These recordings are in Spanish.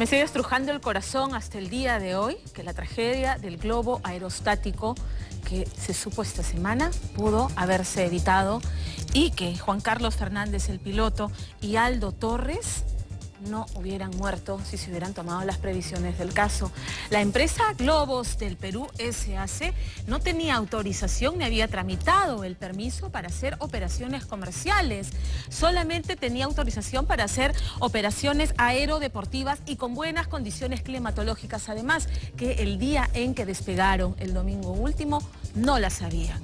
Me sigue estrujando el corazón hasta el día de hoy que la tragedia del globo aerostático que se supo esta semana pudo haberse evitado y que Juan Carlos Fernández, el piloto, y Aldo Torres no hubieran muerto si se hubieran tomado las previsiones del caso. La empresa Globos del Perú SAC no tenía autorización ni había tramitado el permiso para hacer operaciones comerciales. Solamente tenía autorización para hacer operaciones aerodeportivas y con buenas condiciones climatológicas. Además, que el día en que despegaron el domingo último no las habían.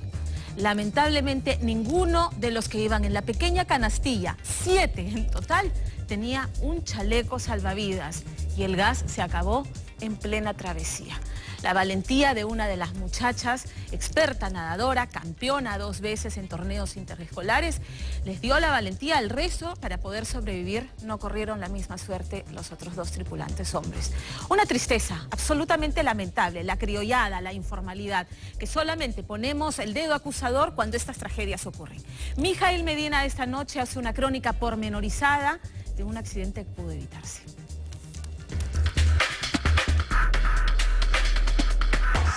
Lamentablemente ninguno de los que iban en la pequeña canastilla, siete en total, tenía un chaleco salvavidas y el gas se acabó en plena travesía. La valentía de una de las muchachas, experta nadadora, campeona dos veces en torneos interescolares, les dio la valentía al resto para poder sobrevivir. No corrieron la misma suerte los otros dos tripulantes hombres. Una tristeza absolutamente lamentable, la criollada, la informalidad, que solamente ponemos el dedo acusador cuando estas tragedias ocurren. Mijael Medina esta noche hace una crónica pormenorizada de un accidente que pudo evitarse.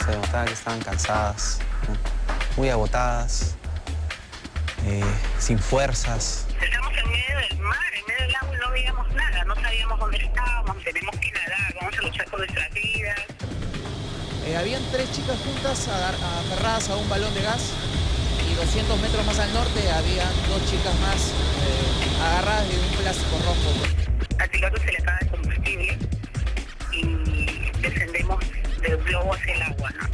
Se notaba que estaban cansadas, muy agotadas, eh, sin fuerzas. Estamos en medio del mar, en medio del agua y no veíamos nada, no sabíamos dónde estábamos, tenemos que nadar, vamos a luchar por nuestras vidas. Eh, habían tres chicas juntas aferradas a un balón de gas y 200 metros más al norte habían dos chicas más eh, agarradas de un plástico rojo. Al piloto se le acaba el combustible y descendemos del globo hacia el agua, ¿no?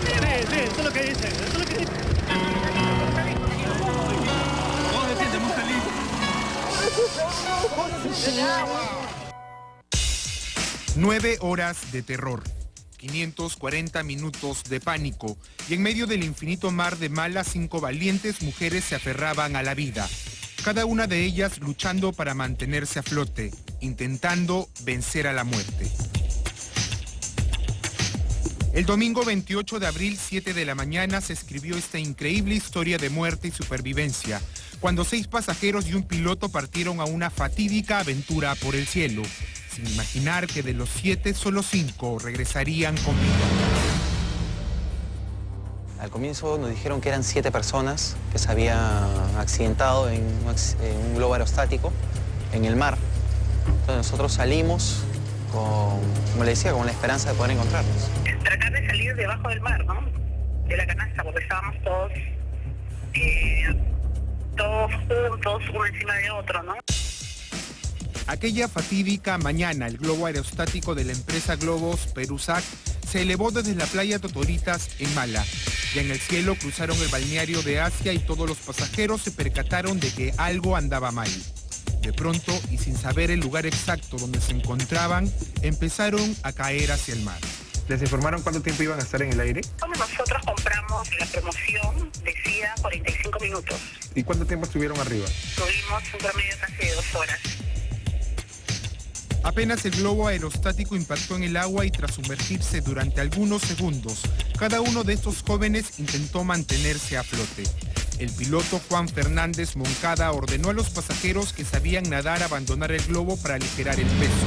Sí, sí, eso es lo que dice, eso es lo que dice. ¿Cómo se siente, muy feliz? Nueve horas de terror, 540 minutos de pánico y en medio del infinito mar de malas cinco valientes mujeres se aferraban a la vida, cada una de ellas luchando para mantenerse a flote, intentando vencer a la muerte. El domingo 28 de abril, 7 de la mañana, se escribió esta increíble historia de muerte y supervivencia, cuando seis pasajeros y un piloto partieron a una fatídica aventura por el cielo, sin imaginar que de los siete, solo cinco regresarían con vida. Al comienzo nos dijeron que eran siete personas que se habían accidentado en un, acc- en un globo aerostático en el mar. Entonces nosotros salimos con, como le decía, con la esperanza de poder encontrarlos. Tratar de salir debajo del mar, ¿no? De la canasta, porque estábamos todos, eh, todos juntos, uno encima de otro, ¿no? Aquella fatídica mañana, el globo aerostático de la empresa Globos Perusac se elevó desde la playa Totoritas en Mala. Y en el cielo cruzaron el balneario de Asia y todos los pasajeros se percataron de que algo andaba mal. De pronto, y sin saber el lugar exacto donde se encontraban, empezaron a caer hacia el mar. ¿Les informaron cuánto tiempo iban a estar en el aire? Cuando nosotros compramos la promoción, decía 45 minutos. ¿Y cuánto tiempo estuvieron arriba? Tuvimos un promedio casi de dos horas. Apenas el globo aerostático impactó en el agua y tras sumergirse durante algunos segundos, cada uno de estos jóvenes intentó mantenerse a flote. El piloto Juan Fernández Moncada ordenó a los pasajeros que sabían nadar abandonar el globo para aligerar el peso.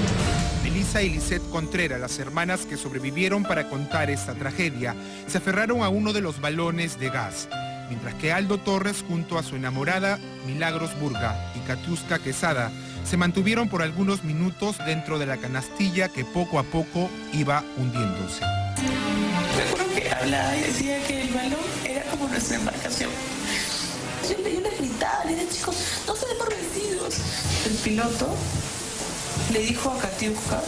Melissa y Lisette Contreras, las hermanas que sobrevivieron para contar esta tragedia, se aferraron a uno de los balones de gas, mientras que Aldo Torres junto a su enamorada Milagros Burga y Katiuska Quesada se mantuvieron por algunos minutos dentro de la canastilla que poco a poco iba hundiéndose. Recuerdo que hablaba y decía que el balón era como nuestra embarcación. Yo le, yo le gritaba, le decía, chicos, no se den por vencidos. El piloto le dijo a Katiuska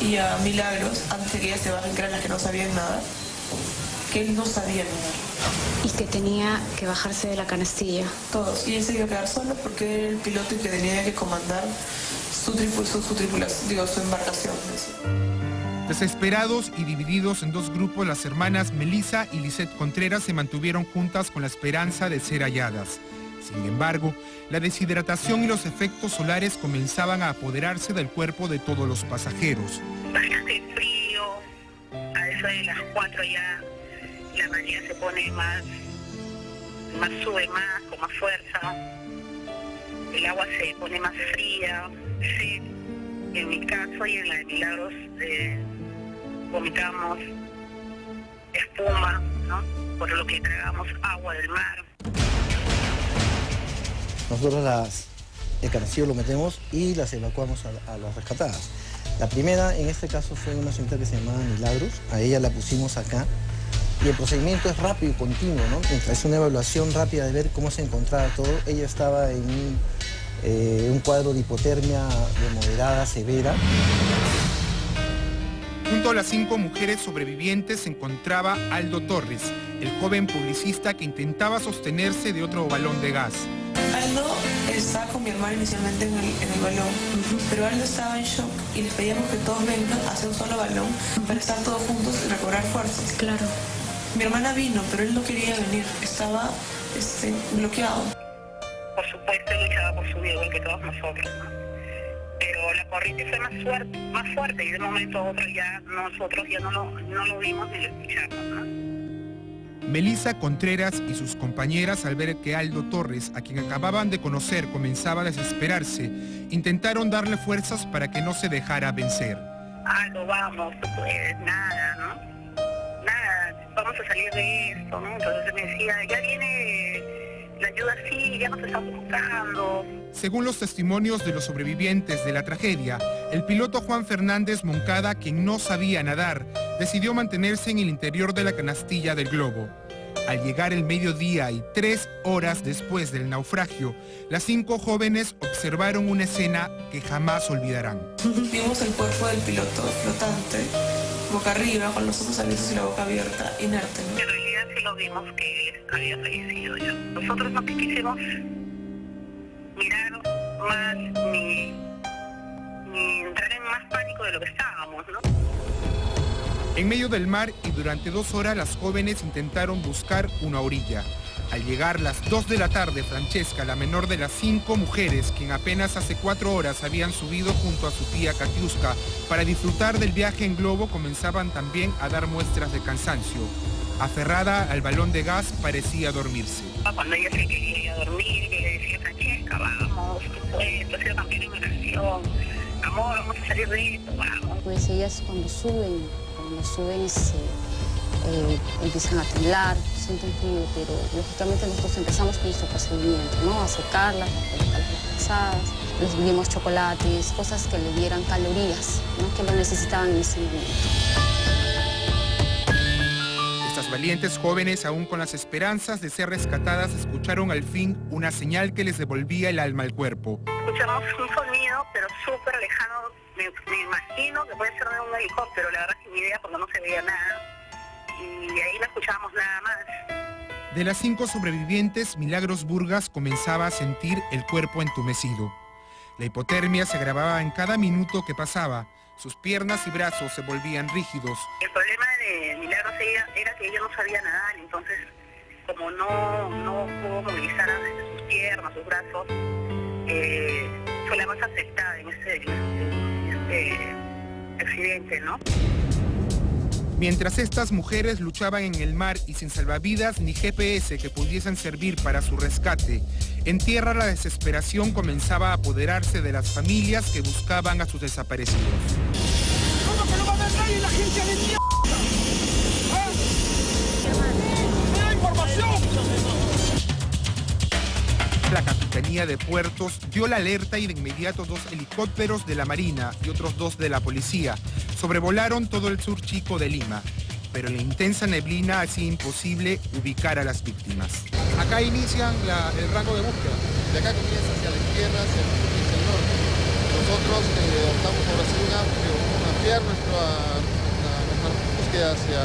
y a Milagros, antes de que ellas se bajen, que eran las que no sabían nada, que él no sabía nadar. Y que tenía que bajarse de la canastilla. Todos. Y él se iba a quedar solo porque era el piloto y que tenía que comandar su, tripu- su, su tripulación, digo, su embarcación. Desesperados y divididos en dos grupos, las hermanas Melissa y Lisette Contreras se mantuvieron juntas con la esperanza de ser halladas. Sin embargo, la deshidratación y los efectos solares comenzaban a apoderarse del cuerpo de todos los pasajeros. Bastante frío, a eso de las 4 ya la mañana se pone más, más sube más, con más fuerza. El agua se pone más fría, sí. En mi caso y en la de Milagros eh, vomitamos espuma, ¿no? Por lo que tragamos agua del mar. Nosotros las, el canecillo lo metemos y las evacuamos a, a las rescatadas. La primera, en este caso, fue una señorita que se llamaba Milagros. A ella la pusimos acá. Y el procedimiento es rápido y continuo, ¿no? Mientras es una evaluación rápida de ver cómo se encontraba todo. Ella estaba en un, eh, un cuadro de hipotermia de moderada, severa. Junto a las cinco mujeres sobrevivientes se encontraba Aldo Torres, el joven publicista que intentaba sostenerse de otro balón de gas. Aldo estaba con mi hermano inicialmente en el, en el balón, pero Aldo estaba en shock y les pedíamos que todos vengan a hacer un solo balón para estar todos juntos y recobrar fuerzas. Claro. Mi hermana vino, pero él no quería venir, estaba este, bloqueado. Por supuesto, él luchaba por su vida igual que todos nosotros, ¿no? Pero la corriente fue más fuerte, más fuerte y de un momento a otro ya nosotros ya no lo, no lo vimos ni lo escuchamos, ¿no? Melissa Contreras y sus compañeras al ver que Aldo Torres, a quien acababan de conocer, comenzaba a desesperarse, intentaron darle fuerzas para que no se dejara vencer. Aldo, vamos, tú puedes, nada, ¿no? Vamos a salir de esto, ¿no? Entonces me decía, ya viene la ayuda, sí, ya nos estamos buscando. Según los testimonios de los sobrevivientes de la tragedia, el piloto Juan Fernández Moncada, quien no sabía nadar, decidió mantenerse en el interior de la canastilla del globo. Al llegar el mediodía y tres horas después del naufragio, las cinco jóvenes observaron una escena que jamás olvidarán. Vimos el cuerpo del piloto flotante, boca arriba, con los ojos abiertos y la boca abierta, inerte. ¿no? En realidad sí lo vimos que él había fallecido ya. Nosotros no quisimos mirar más ni, ni entrar en más pánico de lo que estábamos, ¿no? En medio del mar y durante dos horas las jóvenes intentaron buscar una orilla. Al llegar las 2 de la tarde, Francesca, la menor de las cinco mujeres, quien apenas hace cuatro horas habían subido junto a su tía Katiuska para disfrutar del viaje en globo, comenzaban también a dar muestras de cansancio. Aferrada al balón de gas, parecía dormirse. Cuando ella se quería ir a dormir, le decía, Francesca, vamos, sido campeón en natación. Amor, vamos a salir de esto, vamos. Pues ellas cuando suben, cuando suben se, eh, empiezan a temblar, sienten frío, pero lógicamente nosotros empezamos con nuestro procedimiento, ¿no? A secarlas, a colocarlas descansadas, les dimos chocolates, cosas que le dieran calorías, ¿no? Que lo necesitaban en ese momento. Estas valientes jóvenes, aún con las esperanzas de ser rescatadas, escucharon al fin una señal que les devolvía el alma al cuerpo. Escuchamos un sonido, pero súper lejano. Me, me imagino que puede ser de un helicóptero, la verdad sin idea porque no se veía nada. Y ahí nada más. De las cinco sobrevivientes, Milagros Burgas comenzaba a sentir el cuerpo entumecido. La hipotermia se agravaba en cada minuto que pasaba. Sus piernas y brazos se volvían rígidos. El problema de Milagros era, era que ella no sabía nadar, entonces como no, no pudo movilizar sus piernas, sus brazos, eh, fue la más afectada en este, en este accidente, ¿no? Mientras estas mujeres luchaban en el mar y sin salvavidas ni GPS que pudiesen servir para su rescate, en tierra la desesperación comenzaba a apoderarse de las familias que buscaban a sus desaparecidos. De Puertos dio la alerta y de inmediato dos helicópteros de la Marina y otros dos de la policía sobrevolaron todo el sur chico de Lima, pero la intensa neblina hacía imposible ubicar a las víctimas. Acá inician la- el rango de búsqueda. De acá comienza hacia la izquierda, hacia el hacia norte. Nosotros eh, optamos por hacer un amplio, un ampliar nuestra, la- nuestra búsqueda hacia,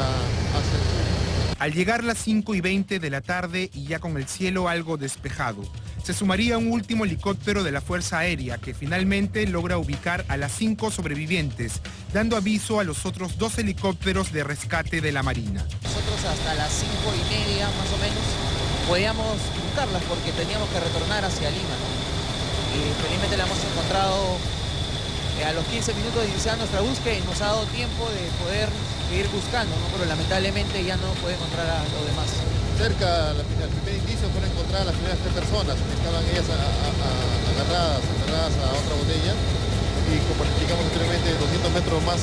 hacia el sur. Al llegar las 5 y 20 de la tarde y ya con el cielo algo despejado, se sumaría un último helicóptero de la Fuerza Aérea que finalmente logra ubicar a las cinco sobrevivientes, dando aviso a los otros dos helicópteros de rescate de la Marina. Nosotros hasta las cinco y media más o menos podíamos buscarlas porque teníamos que retornar hacia Lima. Y felizmente la hemos encontrado eh, a los 15 minutos de iniciar nuestra búsqueda y nos ha dado tiempo de poder seguir buscando, pero lamentablemente ya no puede encontrar a los demás. Cerca, al primer indicio, fueron encontradas las primeras tres personas. Estaban ellas agarradas, agarradas a otra botella. Y como les explicamos anteriormente, 200 metros más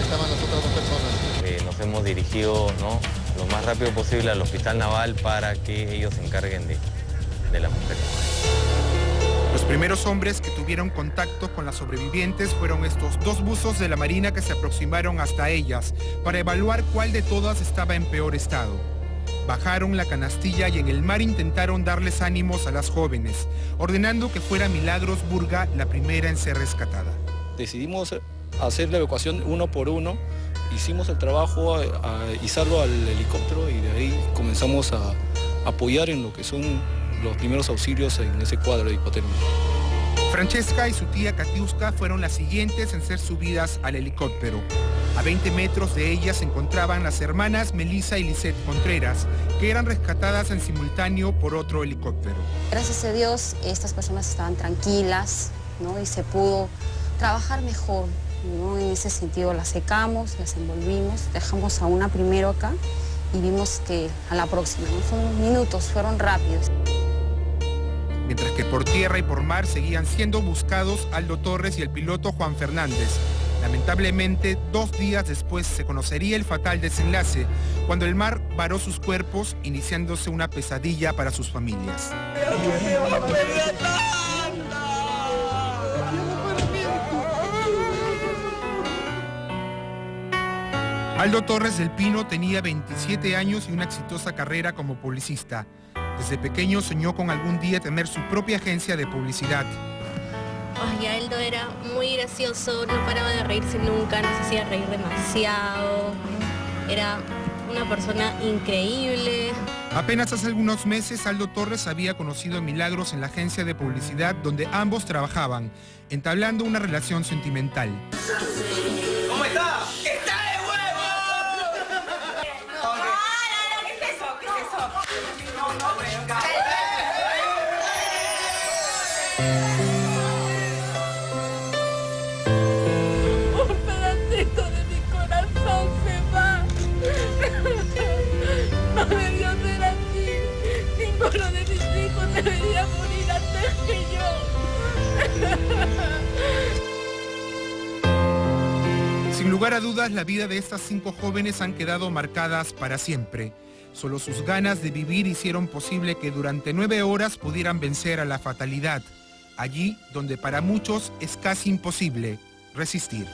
estaban las otras dos personas. Eh, nos hemos dirigido ¿no? lo más rápido posible al hospital naval para que ellos se encarguen de, de las mujeres. Los primeros hombres que tuvieron contacto con las sobrevivientes fueron estos dos buzos de la Marina que se aproximaron hasta ellas para evaluar cuál de todas estaba en peor estado. Bajaron la canastilla y en el mar intentaron darles ánimos a las jóvenes, ordenando que fuera Milagros Burga la primera en ser rescatada. Decidimos hacer la evacuación uno por uno, hicimos el trabajo izarlo al helicóptero y de ahí comenzamos a apoyar en lo que son los primeros auxilios en ese cuadro de hipotermia. Francesca y su tía Katiuska fueron las siguientes en ser subidas al helicóptero. A 20 metros de ellas se encontraban las hermanas Melissa y Lisette Contreras, que eran rescatadas en simultáneo por otro helicóptero. Gracias a Dios, estas personas estaban tranquilas ¿no? y se pudo trabajar mejor. ¿no? En ese sentido las secamos, las envolvimos, dejamos a una primero acá y vimos que a la próxima, ¿no? fueron minutos, fueron rápidos mientras que por tierra y por mar seguían siendo buscados Aldo Torres y el piloto Juan Fernández. Lamentablemente, dos días después se conocería el fatal desenlace, cuando el mar varó sus cuerpos, iniciándose una pesadilla para sus familias. Aldo Torres del Pino tenía 27 años y una exitosa carrera como publicista. Desde pequeño soñó con algún día tener su propia agencia de publicidad. Ay, Aldo era muy gracioso, no paraba de reírse nunca, nos hacía reír demasiado. Era una persona increíble. Apenas hace algunos meses Aldo Torres había conocido Milagros en la agencia de publicidad donde ambos trabajaban, entablando una relación sentimental. Sin lugar a dudas, la vida de estas cinco jóvenes han quedado marcadas para siempre. Solo sus ganas de vivir hicieron posible que durante nueve horas pudieran vencer a la fatalidad, allí donde para muchos es casi imposible resistir.